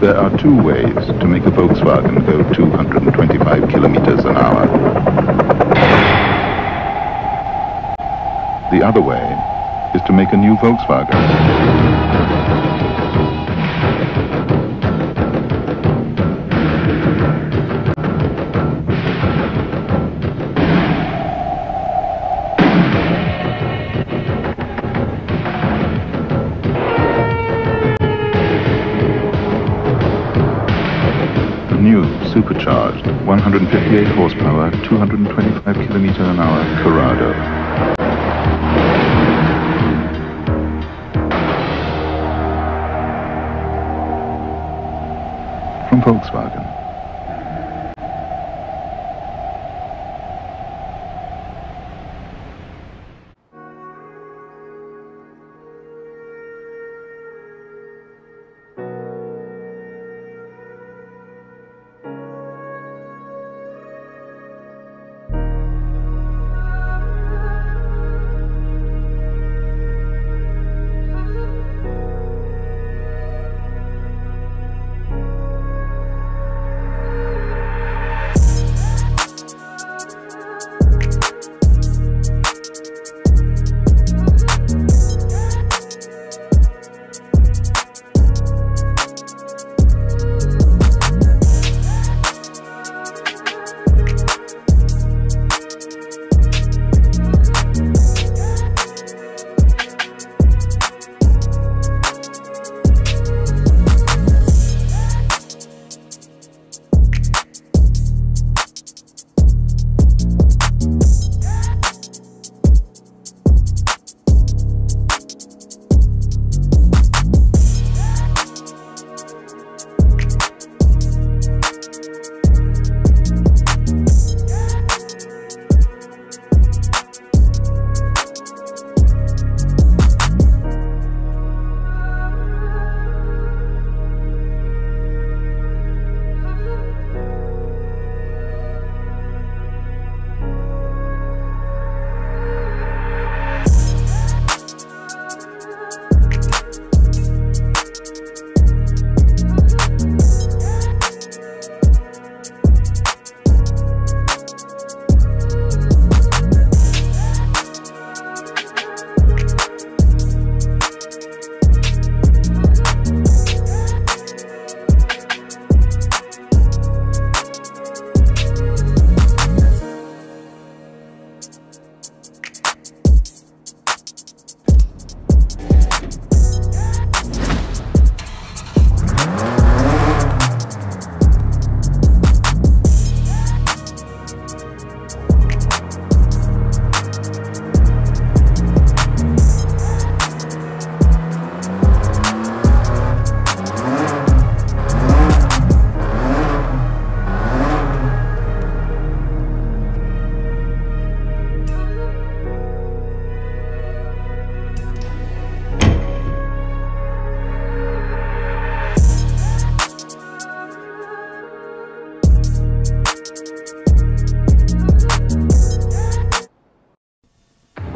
There are two ways to make a Volkswagen go 225 kilometers an hour. The other way is to make a new Volkswagen. New, supercharged, 158 horsepower, 225 kilometer an hour Corrado. From Volkswagen.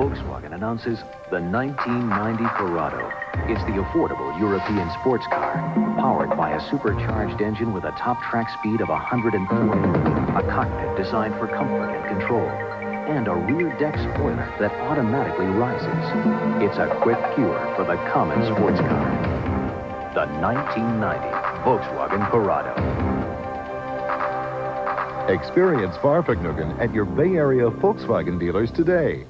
Volkswagen announces the 1990 Corrado. It's the affordable European sports car, powered by a supercharged engine with a top track speed of 140, a cockpit designed for comfort and control, and a rear deck spoiler that automatically rises. It's a quick cure for the common sports car. The 1990 Volkswagen Corrado. Experience Fahrvergnügen at your Bay Area Volkswagen dealers today.